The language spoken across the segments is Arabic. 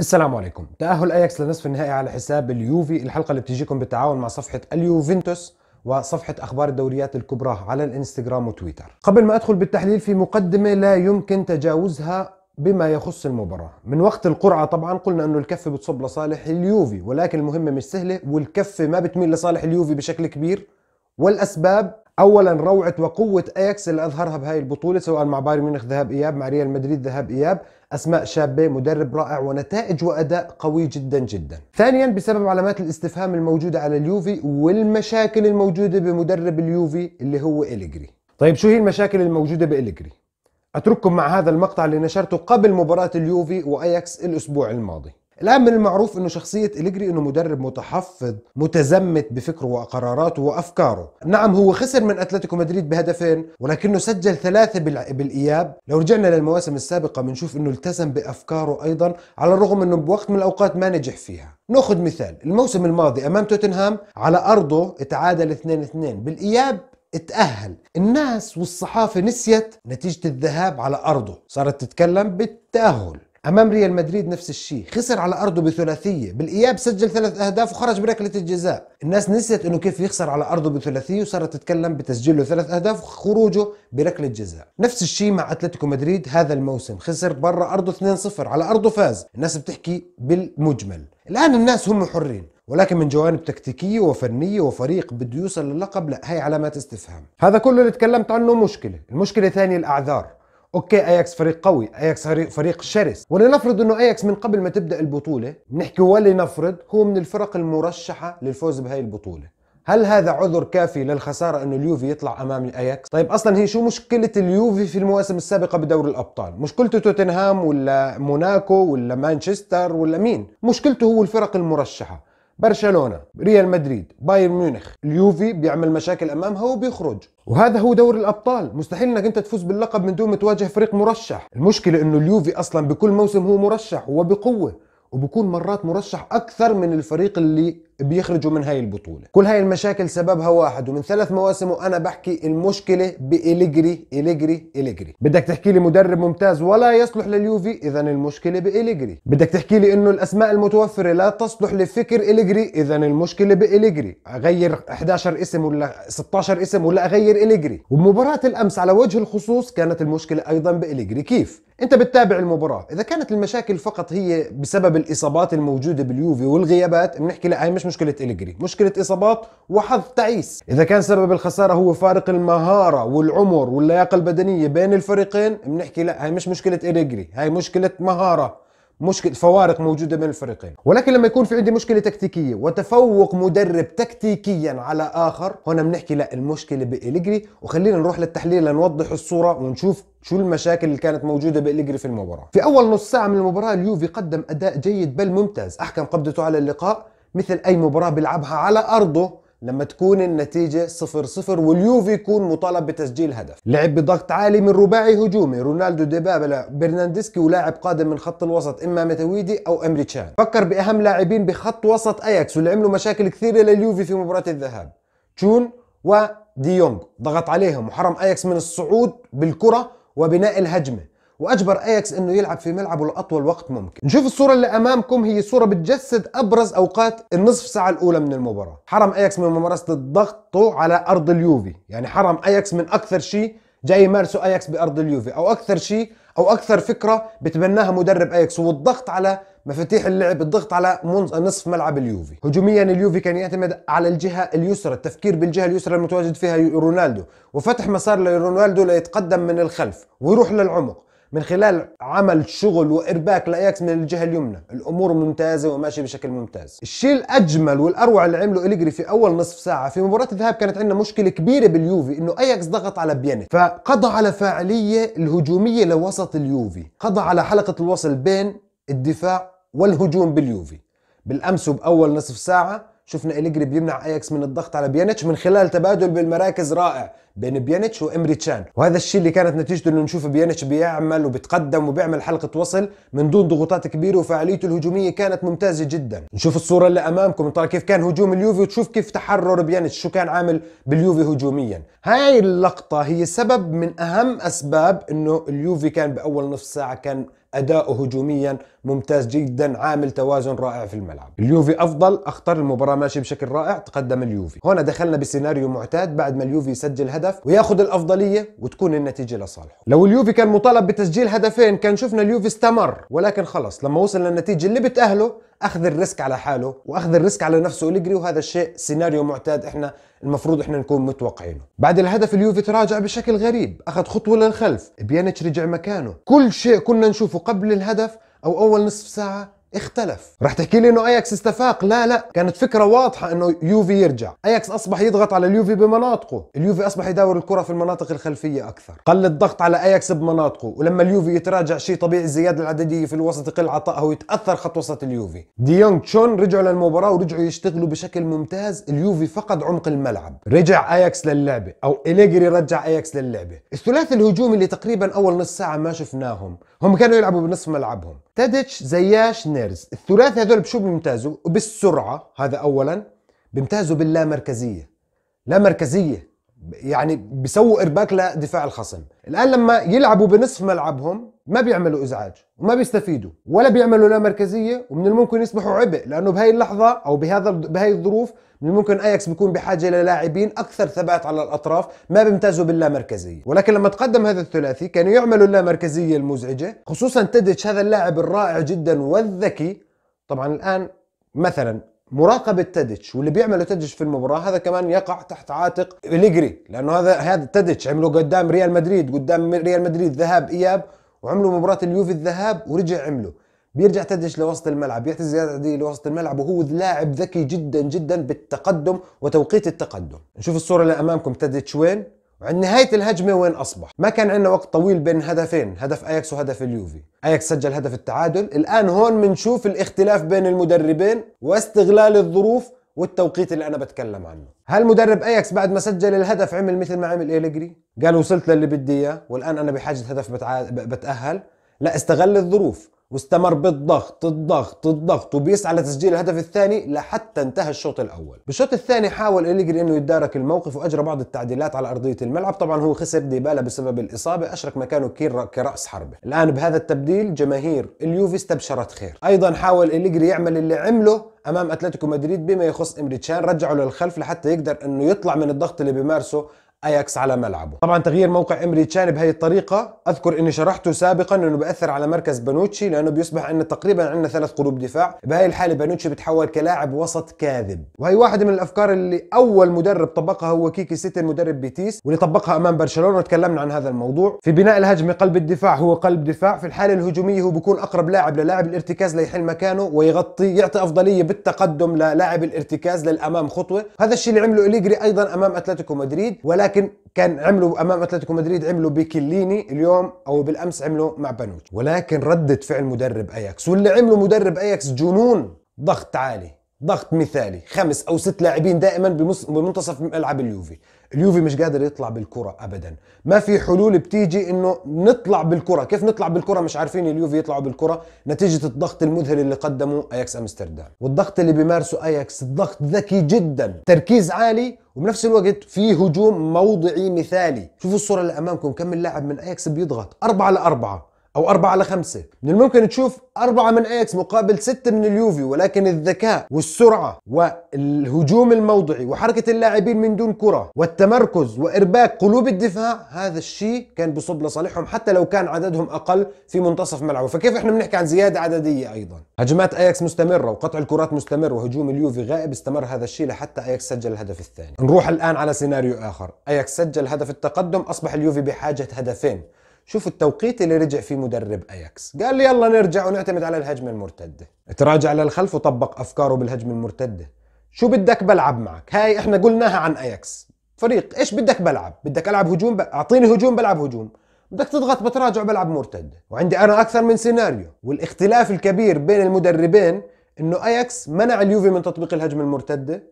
السلام عليكم. تأهل أياكس لنصف النهائي على حساب اليوفي الحلقة اللي بتجيكم بالتعاون مع صفحة اليوفنتوس وصفحة أخبار الدوريات الكبرى على الإنستغرام وتويتر. قبل ما أدخل بالتحليل في مقدمة لا يمكن تجاوزها بما يخص المباراة. من وقت القرعة طبعا قلنا أنه الكفة بتصب لصالح اليوفي ولكن المهمة مش سهلة والكفة ما بتميل لصالح اليوفي بشكل كبير. والأسباب اولا روعة وقوة إياكس اللي أظهرها بهاي البطولة سواء مع بايرن ميونخ ذهاب إياب مع ريال مدريد ذهاب إياب. أسماء شابة مدرب رائع ونتائج وأداء قوي جدا جدا. ثانيا بسبب علامات الاستفهام الموجودة على اليوفي والمشاكل الموجودة بمدرب اليوفي اللي هو إليجري. طيب شو هي المشاكل الموجودة بإليجري؟ أترككم مع هذا المقطع اللي نشرته قبل مباراة اليوفي وإياكس الأسبوع الماضي. الآن من المعروف أنه شخصية إليجري أنه مدرب متحفظ متزمت بفكره وقراراته وأفكاره. نعم هو خسر من أتلتيكو مدريد بهدفين ولكنه سجل ثلاثة بالإياب. لو رجعنا للمواسم السابقة بنشوف أنه التزم بأفكاره أيضا على الرغم أنه بوقت من الأوقات ما نجح فيها. نأخذ مثال الموسم الماضي أمام توتنهام على أرضه تعادل 2-2 بالإياب اتأهل. الناس والصحافة نسيت نتيجة الذهاب على أرضه صارت تتكلم بالتأهل. أمام ريال مدريد نفس الشيء. خسر على أرضه بثلاثية. بالإياب سجل ثلاث أهداف وخرج بركلة الجزاء. الناس نسيت إنه كيف يخسر على أرضه بثلاثية وصارت تتكلم بتسجيله ثلاث أهداف وخروجه بركلة جزاء نفس الشيء مع أتلتيكو مدريد هذا الموسم. خسر برا أرضه 2-0 على أرضه فاز. الناس بتحكي بالمجمل. الآن الناس هم حرين. ولكن من جوانب تكتيكية وفنية وفريق بده يوصل للقب لا هي علامات استفهام. هذا كله اللي تكلمت عنه مشكلة. المشكلة الثانية الأعذار. okay اياكس فريق قوي اياكس فريق, فريق شرس ولنفرض إنه اياكس من قبل ما تبدأ البطولة نحكي ولنفرض هو من الفرق المرشحة للفوز بهاي البطولة هل هذا عذر كافي للخسارة إنه اليوفي يطلع أمام الاياكس؟ طيب أصلا هي شو مشكلة اليوفي في المواسم السابقة بدوري الأبطال؟ مشكلته توتنهام ولا موناكو ولا مانشستر ولا مين؟ مشكلته هو الفرق المرشحة برشلونة ريال مدريد بايرن ميونخ اليوفي بيعمل مشاكل أمامها وبيخرج. وهذا هو دوري الأبطال. مستحيل إنك أنت تفوز باللقب من دون ما تواجه فريق مرشح. المشكلة إنه اليوفي أصلا بكل موسم هو مرشح وبقوة وبكون مرات مرشح أكثر من الفريق اللي بيخرجوا من هاي البطولة. كل هاي المشاكل سببها واحد ومن ثلاث مواسم وأنا بحكي المشكلة بإليجري إليجري إليجري. بدك تحكي لي مدرب ممتاز ولا يصلح لليوفي؟ إذا المشكلة بإليجري. بدك تحكي لي إنه الأسماء المتوفرة لا تصلح لفكر إليجري؟ إذا المشكلة بإليجري. أغير 11 اسم ولا 16 اسم ولا أغير إليجري. ومباراة الأمس على وجه الخصوص كانت المشكلة أيضا بإليجري. كيف؟ أنت بتتابع المباراة. إذا كانت المشاكل فقط هي بسبب الإصابات الموجودة باليوفي والغيابات بنحكي لأ هي مش مشكلة إليجري مشكلة إصابات وحظ تعيس. إذا كان سبب الخسارة هو فارق المهارة والعمر واللياقة البدنية بين الفريقين بنحكي لا هاي مش مشكلة إليجري هاي مشكلة مهارة مشكلة فوارق موجودة بين الفريقين. ولكن لما يكون في عندي مشكلة تكتيكية وتفوق مدرب تكتيكيا على آخر هنا بنحكي لا المشكلة بإليجري وخلينا نروح للتحليل لنوضح الصورة ونشوف شو المشاكل اللي كانت موجودة بإليجري في المباراة. في أول نص ساعة من المباراة اليوفي قدم أداء جيد بل ممتاز. أحكم قبضته على اللقاء. مثل أي مباراة بيلعبها على أرضه لما تكون النتيجة صفر صفر واليوفي يكون مطالب بتسجيل هدف. لعب بضغط عالي من رباعي هجومي رونالدو ديبالا برنارديسكي ولاعب قادم من خط الوسط إما ماتويدي أو أمري تشان فكر بأهم لاعبين بخط وسط أياكس واللي عملوا مشاكل كثيرة لليوفي في مباراة الذهاب. شون وديونغ ضغط عليهم وحرم أياكس من الصعود بالكرة وبناء الهجمة. وأجبر اياكس إنه يلعب في ملعبه لأطول وقت ممكن. نشوف الصورة اللي أمامكم هي صورة بتجسد أبرز أوقات النصف ساعة الأولى من المباراة. حرم اياكس من ممارسة الضغط على أرض اليوفي. يعني حرم اياكس من أكثر شيء جاي يمارسه اياكس بأرض اليوفي. أو أكثر شيء أو أكثر فكرة بتبناها مدرب اياكس والضغط على مفاتيح اللعب الضغط على نصف ملعب اليوفي. هجوميا اليوفي كان يعتمد على الجهة اليسرى التفكير بالجهة اليسرى المتواجد فيها رونالدو. وفتح مسار لرونالدو ليتقدم من الخلف ويروح للعمق. من خلال عمل شغل وإرباك لاياكس من الجهة اليمنى. الأمور ممتازة وماشية بشكل ممتاز. الشيء الأجمل والأروع اللي عمله إليجري في أول نصف ساعة في مباراة الذهاب كانت عندنا مشكلة كبيرة باليوفي إنه اياكس ضغط على بيانيتش فقضى على فاعلية الهجومية لوسط اليوفي. قضى على حلقة الوصل بين الدفاع والهجوم باليوفي. بالأمس وبأول نصف ساعة شفنا إليجري بيمنع أياكس من الضغط على بيانيتش من خلال تبادل بالمراكز رائع بين بيانيتش وإمري تشان. وهذا الشيء اللي كانت نتيجته إنه نشوف بيانيتش بيعمل وبيتقدم وبيعمل حلقة وصل من دون ضغوطات كبيرة وفاعليته الهجومية كانت ممتازة جدا. نشوف الصورة اللي أمامكم. ترى كيف كان هجوم اليوفي وتشوف كيف تحرر بيانيتش شو كان عامل باليوفي هجوميا. هاي اللقطة هي سبب من أهم أسباب إنه اليوفي كان بأول نصف ساعة كان أداؤه هجوميا ممتاز جدا عامل توازن رائع في الملعب. اليوفي أفضل أخطر المباراة ماشي بشكل رائع تقدم اليوفي. هنا دخلنا بسيناريو معتاد بعد ما اليوفي يسجل هدف ويأخذ الأفضلية وتكون النتيجة لصالحه. لو اليوفي كان مطالب بتسجيل هدفين كان شفنا اليوفي استمر. ولكن خلص لما وصل للنتيجة اللي بتأهله أخذ ال risk على حاله وأخذ ال risk على نفسه أليجري وهذا الشيء سيناريو معتاد إحنا المفروض إحنا نكون متوقعينه. بعد الهدف اليوفي تراجع بشكل غريب أخذ خطوة للخلف بيانيتش رجع مكانه. كل شيء كنا نشوفه قبل الهدف أو أول نصف ساعة اختلف. رح تحكي لي إنه اياكس استفاق؟ لا لا. كانت فكرة واضحة إنه يوفي يرجع. اياكس أصبح يضغط على اليوفي بمناطقه. اليوفي أصبح يداور الكرة في المناطق الخلفية أكثر. قل ضغط على اياكس بمناطقه. ولما اليوفي يتراجع شيء طبيعي الزيادة العددية في الوسط يقل عطائه ويتأثر خط وسط اليوفي. ديونج شون رجعوا للمباراة ورجعوا يشتغلوا بشكل ممتاز. اليوفي فقد عمق الملعب. رجع اياكس للعبه أو إليجري رجع اياكس للعبه الثلاثي الهجومي اللي تقريبا أول نص ساعة ما شفناهم. هم كانوا يلعبوا بنصف ملعبهم. تاديتش زياش نيرز. الثلاثي هذول بشو بيمتازوا؟ بالسرعة هذا أولا. بيمتازوا باللامركزية. لا مركزية يعني بيسووا إرباك لدفاع الخصم. الآن لما يلعبوا بنصف ملعبهم ما بيعملوا إزعاج وما بيستفيدوا ولا بيعملوا لا مركزية ومن الممكن يصبحوا عبء لأنه بهاي اللحظة أو بهذا بهاي الظروف من الممكن آياكس بيكون بحاجة للاعبين أكثر ثبات على الأطراف ما بيمتازوا باللامركزيه ولكن لما تقدم هذا الثلاثي كانوا يعملوا اللامركزيه المزعجة خصوصا تدتش هذا اللاعب الرائع جدا والذكي. طبعا الآن مثلا مراقبة تدتش واللي بيعمله تدتش في المباراة هذا كمان يقع تحت عاتق أليجري لأنه هذا هذا تدتش عمله قدام ريال مدريد قدام ريال مدريد ذهاب إياب وعملوا مباراة اليوفي الذهاب ورجع عمله بيرجع تدتش لوسط الملعب يعطي زيادة عددية لوسط الملعب وهو لاعب ذكي جدا جدا بالتقدم. وتوقيت التقدم نشوف الصورة اللي أمامكم تدتش وين؟ وعند نهاية الهجمة وين أصبح؟ ما كان عندنا وقت طويل بين هدفين هدف أياكس وهدف اليوفي. أياكس سجل هدف التعادل. الآن هون بنشوف الاختلاف بين المدربين واستغلال الظروف والتوقيت اللي أنا بتكلم عنه. هل مدرب أياكس بعد ما سجل الهدف عمل مثل ما عمل إيليجري قال وصلت للي بدي إياه والآن أنا بحاجة هدف بتع... بتأهل؟ لا استغل الظروف. واستمر بالضغط الضغط الضغط وبيسعى لتسجيل الهدف الثاني لحتى انتهى الشوط الأول. بالشوط الثاني حاول إليجري إنه يتدارك الموقف وأجرى بعض التعديلات على أرضية الملعب. طبعا هو خسر ديبالا بسبب الإصابة أشرك مكانه كين كرأس حربة. الآن بهذا التبديل جماهير اليوفي استبشرت خير. أيضا حاول إليجري يعمل اللي عمله أمام أتلتيكو مدريد بما يخص إمريتشان. رجعه للخلف لحتى يقدر إنه يطلع من الضغط اللي بيمارسه اياكس على ملعبه. طبعا تغيير موقع إمري تشان بهي الطريقة أذكر إني شرحته سابقا إنه بأثر على مركز بانوتشي لأنه بيصبح عندنا تقريبا عندنا ثلاث قلوب دفاع. بهي الحالة بانوتشي بتحول كلاعب وسط كاذب. وهي واحدة من الأفكار اللي أول مدرب طبقها هو كيكي سيتين مدرب بيتيس واللي طبقها أمام برشلونة وتكلمنا عن هذا الموضوع. في بناء الهجمة قلب الدفاع هو قلب دفاع. في الحالة الهجومية هو بيكون أقرب لاعب للاعب الارتكاز ليحل مكانه ويغطي يعطي أفضلية بالتقدم للاعب الارتكاز للأمام خطوة. هذا الشيء اللي عمله إليجري أيضا أمام أتلتيكو مدريد ولكن كان عملوا أمام أتلتيكو مدريد عملوا بكيليني اليوم أو بالأمس عملوا مع بانوتشي. ولكن ردة فعل مدرب أياكس واللي عمله مدرب أياكس جنون ضغط عالي ضغط مثالي خمس أو ست لاعبين دائما بمنتصف ملعب اليوفي. اليوفي مش قادر يطلع بالكرة ابدا. ما في حلول بتيجي إنه نطلع بالكرة. كيف نطلع بالكرة؟ مش عارفين اليوفي يطلعوا بالكرة. نتيجة الضغط المذهل اللي قدمه أياكس أمستردام. والضغط اللي بيمارسه أياكس ضغط ذكي جدا. تركيز عالي وبنفس الوقت في هجوم موضعي مثالي. شوفوا الصورة اللي أمامكم. كم اللاعب من أياكس بيضغط؟ أربعة لأربعة. أو أربعة على خمسة. من الممكن تشوف أربعة من اياكس مقابل ستة من اليوفي ولكن الذكاء والسرعة والهجوم الموضعي وحركة اللاعبين من دون كرة والتمركز وإرباك قلوب الدفاع هذا الشيء كان بصب لصالحهم حتى لو كان عددهم أقل في منتصف ملعبه. فكيف إحنا بنحكي عن زيادة عددية أيضا؟ هجمات اياكس مستمرة وقطع الكرات مستمر وهجوم اليوفي غائب استمر هذا الشيء لحتى اياكس سجل الهدف الثاني. نروح الآن على سيناريو آخر. اياكس سجل هدف التقدم أصبح اليوفي بحاجة هدفين. شوف التوقيت اللي رجع فيه مدرب اياكس قال لي يلا نرجع ونعتمد على الهجمة المرتدة. تراجع للخلف وطبق أفكاره بالهجمة المرتدة. شو بدك بلعب معك؟ هاي إحنا قلناها عن اياكس فريق إيش بدك بلعب؟ بدك ألعب هجوم ب... أعطيني هجوم بلعب هجوم. بدك تضغط بتراجع بلعب مرتدة. وعندي أنا أكثر من سيناريو. والاختلاف الكبير بين المدربين إنه اياكس منع اليوفي من تطبيق الهجمة المرتدة.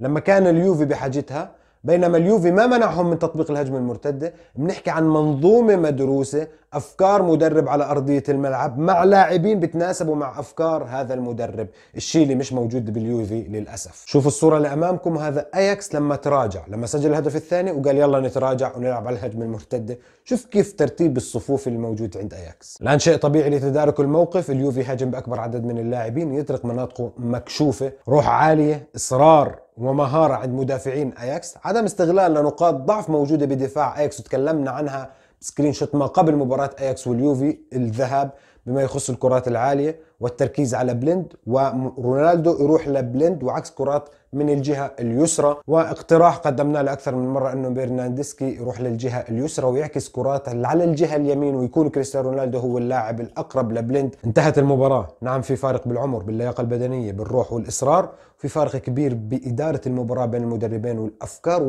لما كان اليوفي بحاجتها بينما اليوفي ما منعهم من تطبيق الهجمة المرتدة. بنحكي عن منظومة مدروسة أفكار مدرب على أرضية الملعب مع لاعبين بتناسبوا مع أفكار هذا المدرب. الشيء اللي مش موجود باليوفي للأسف. شوفوا الصورة اللي أمامكم هذا أياكس لما تراجع لما سجل الهدف الثاني وقال يلا نتراجع ونلعب على الهجمة المرتدة. شوف كيف ترتيب الصفوف الموجود عند أياكس. الآن شيء طبيعي لتدارك الموقف اليوفي هاجم بأكبر عدد من اللاعبين يترك مناطقه مكشوفة روح عالية إصرار. ومهارة عند مدافعين أياكس عدم استغلال لنقاط ضعف موجودة بدفاع أياكس وتكلمنا عنها screenshot ما قبل مباراة اياكس واليوفي الذهاب. بما يخص الكرات العالية والتركيز على بلند ورونالدو يروح لبلند وعكس كرات من الجهة اليسرى. واقتراح قدمناه لأكثر من مرة أنه برنارديسكي يروح للجهة اليسرى ويعكس كرات على الجهة اليمين ويكون كريستيانو رونالدو هو اللاعب الأقرب لبلند انتهت المباراة. نعم في فارق بالعمر باللياقة البدنية بالروح والإصرار في فارق كبير بإدارة المباراة بين المدربين والأفكار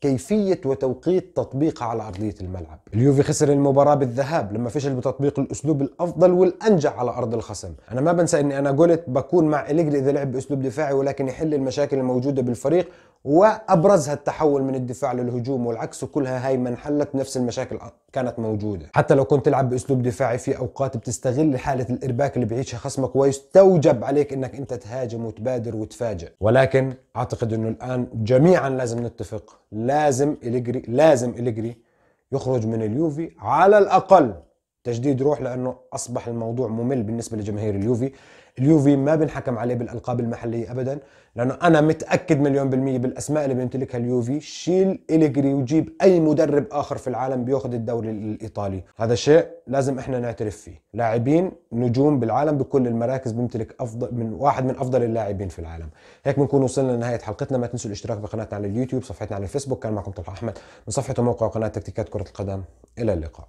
كيفية وتوقيت تطبيقها على أرضية الملعب. اليوفي خسر المباراة بالذهاب لما فشل بتطبيق الأسلوب الأفضل والأنجح على أرض الخصم. أنا ما بنسى أني أنا قلت بكون مع إليجري إذا لعب بأسلوب دفاعي ولكن يحل المشاكل الموجودة بالفريق وأبرزها التحول من الدفاع للهجوم والعكس وكلها هاي ما انحلت نفس المشاكل كانت موجودة. حتى لو كنت تلعب بأسلوب دفاعي في أوقات بتستغل حالة الإرباك اللي بيعيشها خصمك ويستوجب عليك إنك أنت تهاجم وتبادر وتفاجئ. ولكن أعتقد إنه الآن جميعا لازم نتفق لازم إليجري لازم إليجري يخرج من اليوفي على الأقل. تجديد روح لأنه أصبح الموضوع ممل بالنسبة لجماهير اليوفي. اليوفي ما بنحكم عليه بالألقاب المحلية ابدا لأنه أنا متأكد مليون بالمية بالأسماء اللي بيمتلكها اليوفي. شيل إليجري وجيب أي مدرب آخر في العالم بياخذ الدوري الإيطالي. هذا شيء لازم إحنا نعترف فيه. لاعبين نجوم بالعالم بكل المراكز بيمتلك افضل من واحد من أفضل اللاعبين في العالم. هيك بنكون وصلنا لنهاية حلقتنا. ما تنسوا الاشتراك بقناتنا على اليوتيوب صفحتنا على الفيسبوك. كان معكم طلحة أحمد. من صفحه وموقع قناه تكتيكات كرة القدم. إلى اللقاء.